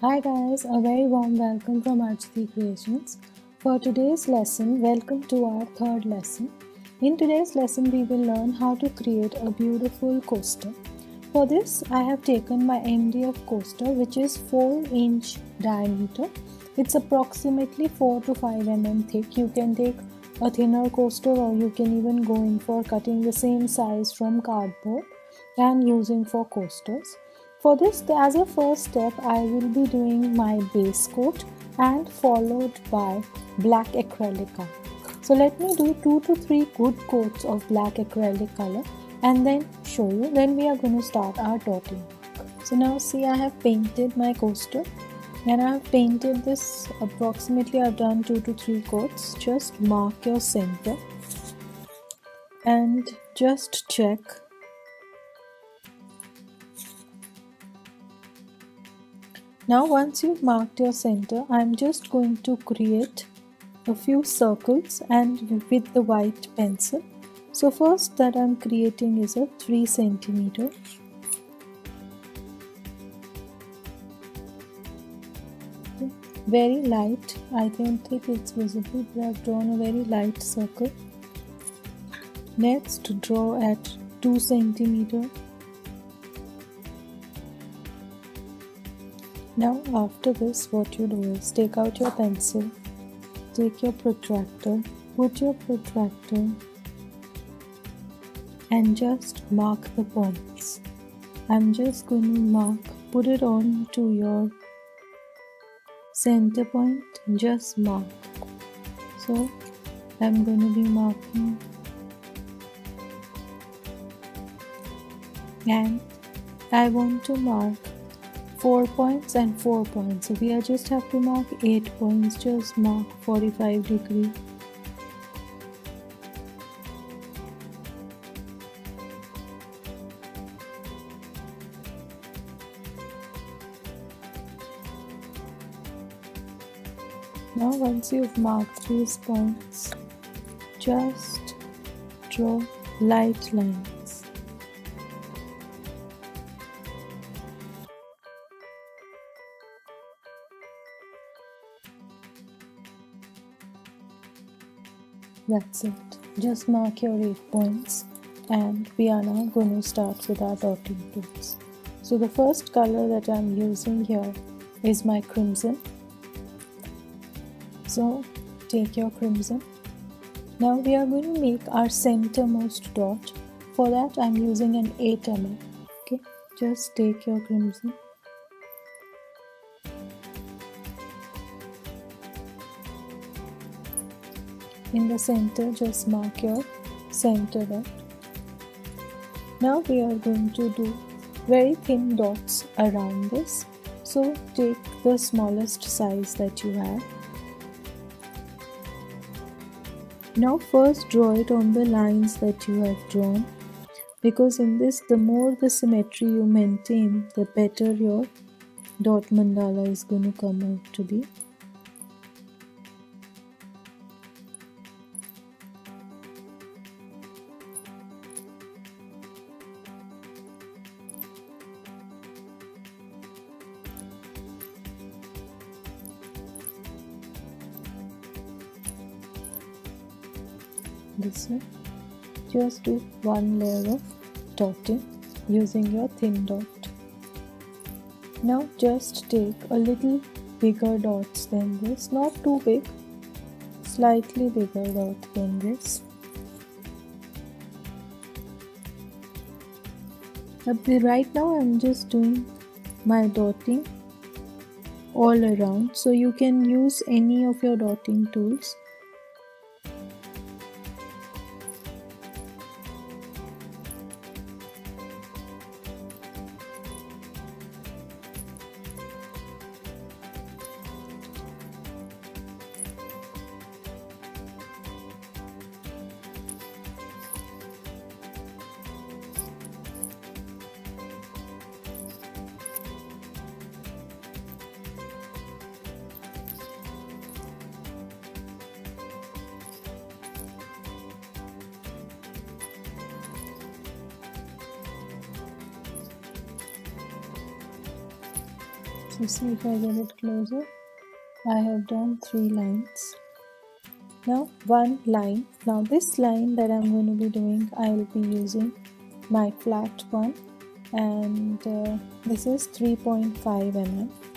Hi guys, a very warm welcome from Arjati Creations. For today's lesson, welcome to our third lesson. In today's lesson, we will learn how to create a beautiful coaster. For this, I have taken my MDF coaster which is 4 inch diameter. It's approximately 4 to 5 mm thick. You can take a thinner coaster or you can even go in for cutting the same size from cardboard and using for coasters. For this, as a first step, I will be doing my base coat and followed by black acrylic color. So let me do 2 to 3 good coats of black acrylic color and then show you. Then we are going to start our dotting. So now see I have painted my coaster and I have painted this approximately I've done 2 to 3 coats. Just mark your center and just check Now once you've marked your center, I'm just going to create a few circles and with the white pencil. So first that I'm creating is a 3 centimeter. Very light, I don't think it's visible but I've drawn a very light circle. Next draw at 2 centimeter Now after this what you do is take out your pencil, take your protractor, put your protractor and just mark the points. I'm just going to mark, put it on to your center point, just mark. So I'm going to be marking and I want to mark 4 points and 4 points. So we just have to mark 8 points just mark 45 degree. Now once you've marked these points just draw light lines That's it. Just mark your 8 points and we are now going to start with our dotting tools. So the first color that I'm using here is my crimson. So take your crimson. Now we are going to make our centermost dot. For that I'm using an 8 mm. Okay, just take your crimson in the center just mark your center dot now we are going to do very thin dots around this. So take the smallest size that you have. Now first draw it on the lines that you have drawn because in this the more the symmetry you maintain the better your dot mandala is going to come out to be just do one layer of dotting using your thin dot. Now just take a little bigger dots than this not too big slightly bigger dot than this. Right now I'm just doing my dotting all around. So you can use any of your dotting tools see if I get it closer. I have done three lines. Now one line. Now this line that I'm going to be doing I will be using my flat one. And uh, this is 3.5 mm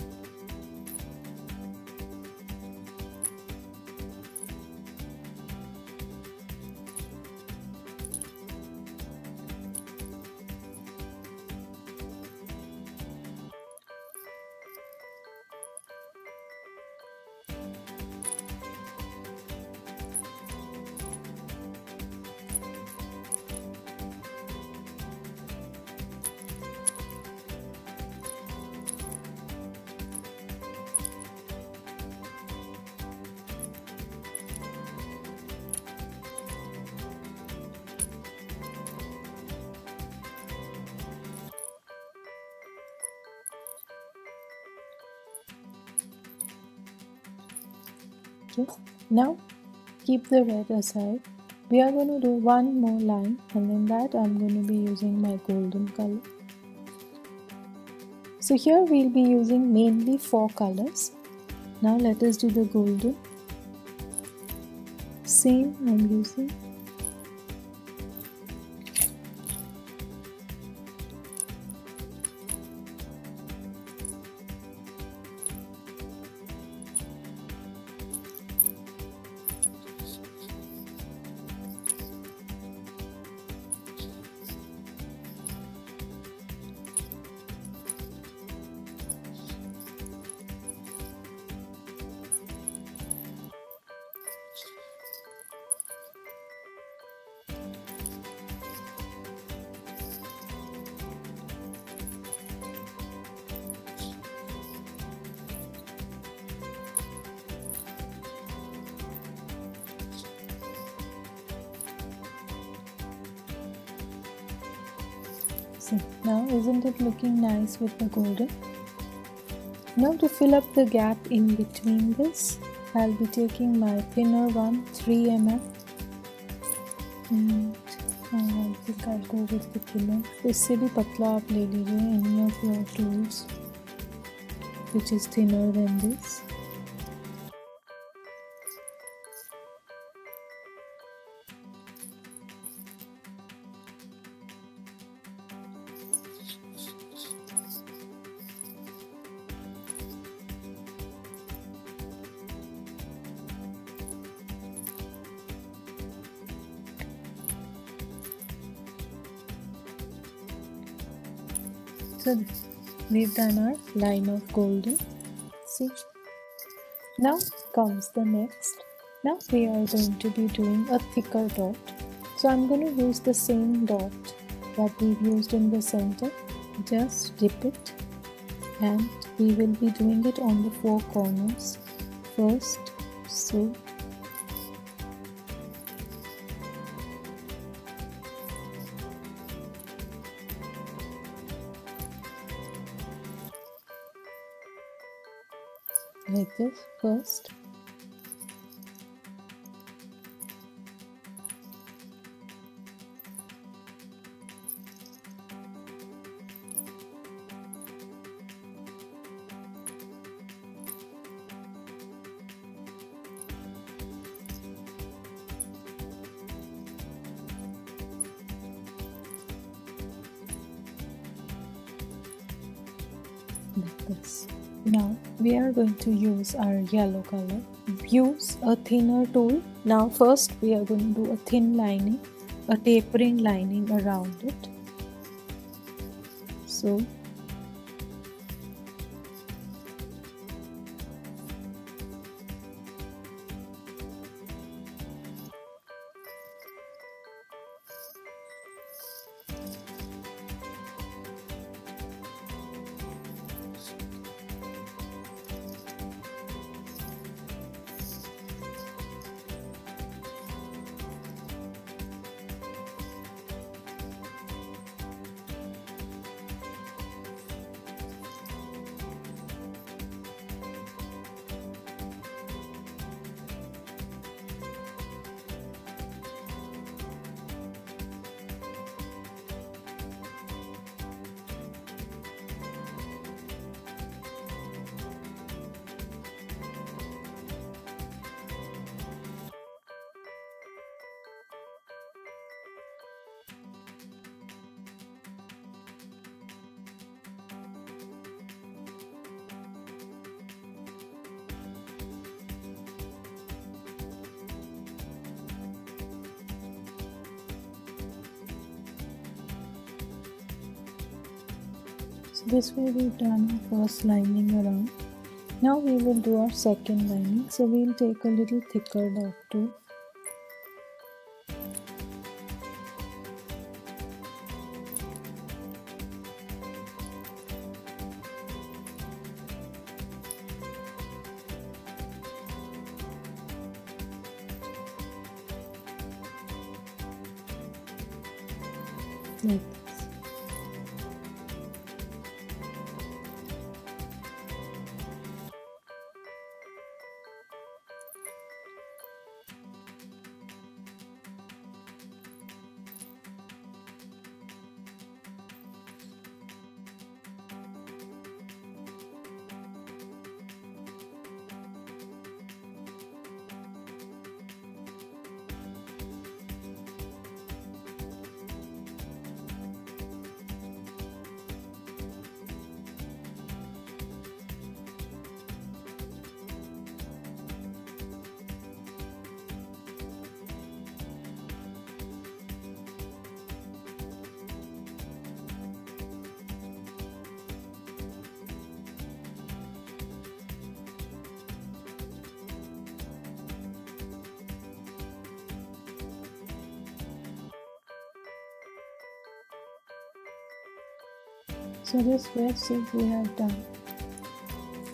okay now keep the red aside. We are going to do one more line and in that I'm going to be using my golden color. So here we'll be using mainly four colors. Now let us do the golden. Same I'm using See, now isn't it looking nice with the golden? Now to fill up the gap in between this, I'll be taking my thinner one, 3 mm and I think I'll go with the thinner. इससे भी पतला आप ले लीजिए any of your tools which is thinner than this. So we've done our line of golden. See? Now comes the next. Now we are going to be doing a thicker dot. So i'm going to use the same dot that we've used in the center. Just dip it. And we will be doing it on the four corners. First so this first. Like this now we are going to use our yellow color. Use a thinner tool. Now first we are going to do a thin lining a tapering lining around it. So this way we've done first lining around. Now we will do our second lining. So we'll take a little thicker dot tool So this way see we have done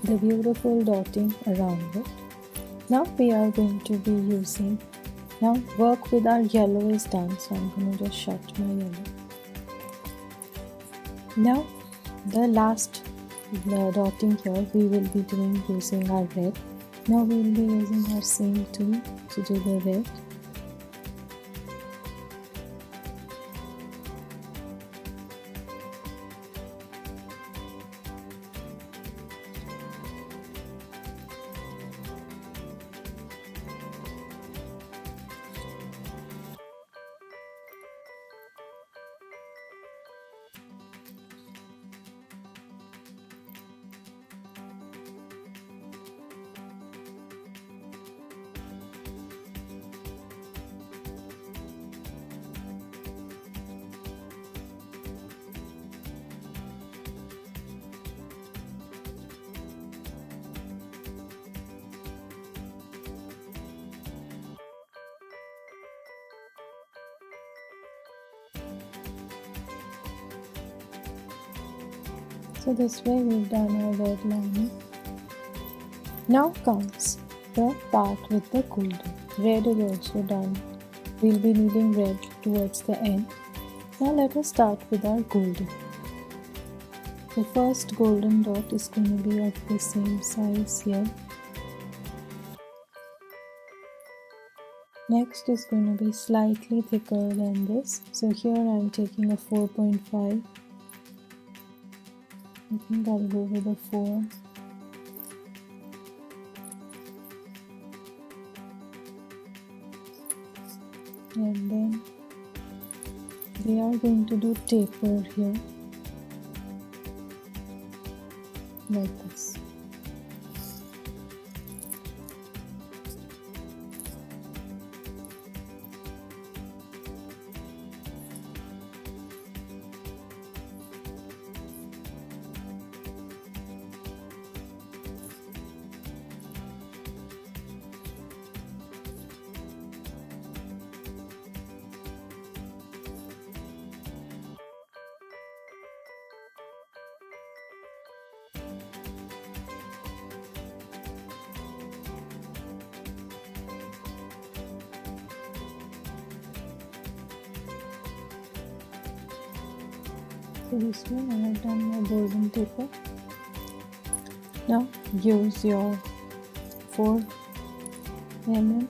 the beautiful dotting around it. Now we are going to be using now work with our yellow is done so I'm going to just shut my yellow. Now the last the dotting here we will be doing using our red. Now we will be using our same tool to do the red. So this way we've done our red lining. Now comes the part with the golden. Red is also done. We'll be needing red towards the end. Now let us start with our golden. The first golden dot is going to be of the same size here. Next is going to be slightly thicker than this. So here I am taking a 4.5 I think I'll go with a 4. And then we are going to do taper here like this. So this way I have done my golden taper now use your 4 mm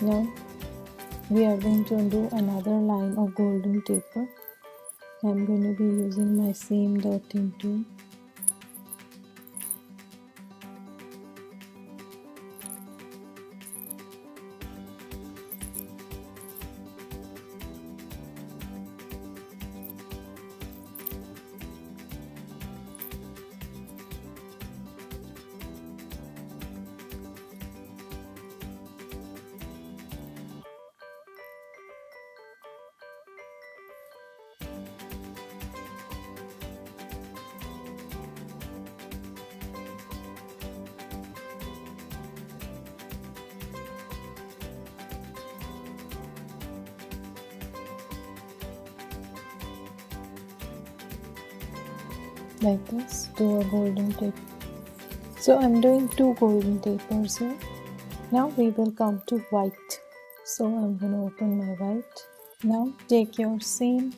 now we are going to do another line of golden taper I'm going to be using my same dotting tool like this do a golden taper so I'm doing two golden tapers here. Now we will come to white. So I'm to open my white. Now take your same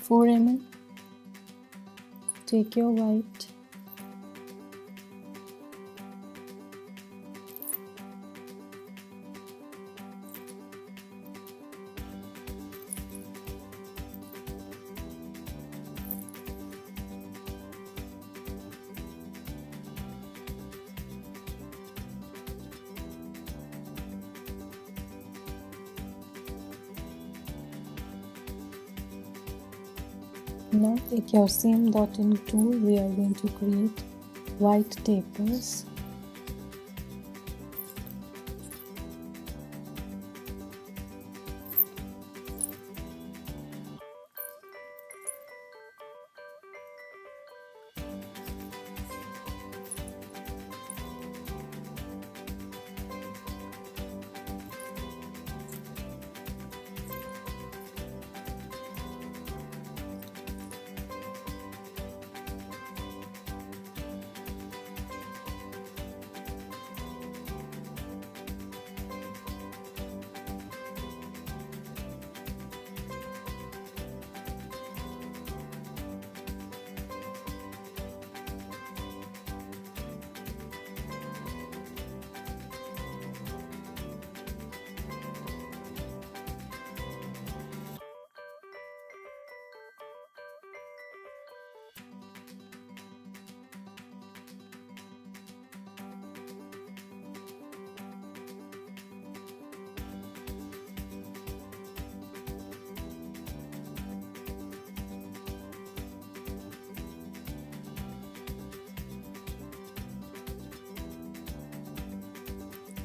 4 mm take your white Now take your same dotting tool, we are going to create white tapers.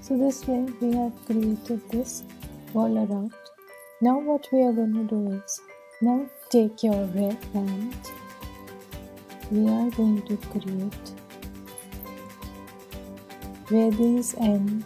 So this way we have created this all around. Now what we are going to do is, now take your red and we are going to create where these end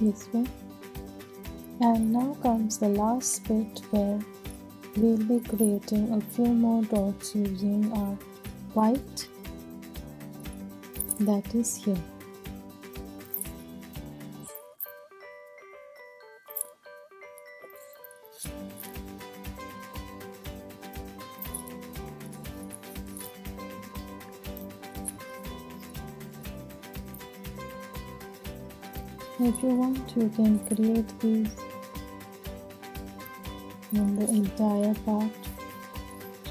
this way. And now comes the last bit where we'll be creating a few more dots using our white that is here if you want you can create these on the entire part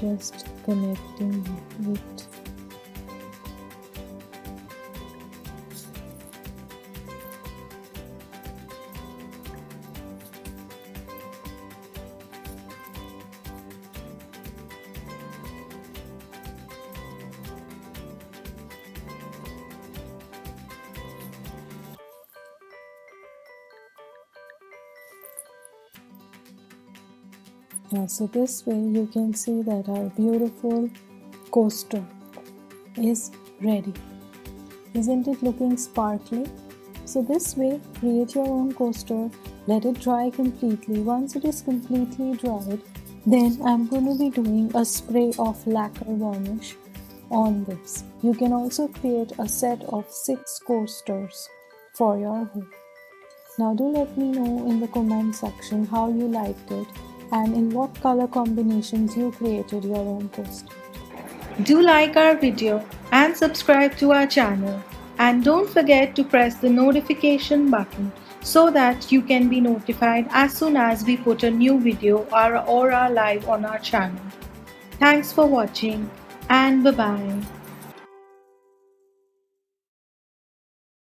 just connecting with So this way you can see that our beautiful coaster is ready. Isn't it looking sparkly? So this way, create your own coaster, let it dry completely. Once it is completely dried, then I'm going to be doing a spray of lacquer varnish on this. You can also create a set of six coasters for your home. Now do let me know in the comment section how you liked it and in what color combinations you created your own coaster. Do like our video and subscribe to our channel. And don't forget to press the notification button so that you can be notified as soon as we put a new video or aura live on our channel. Thanks for watching and bye bye.